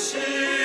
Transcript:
see.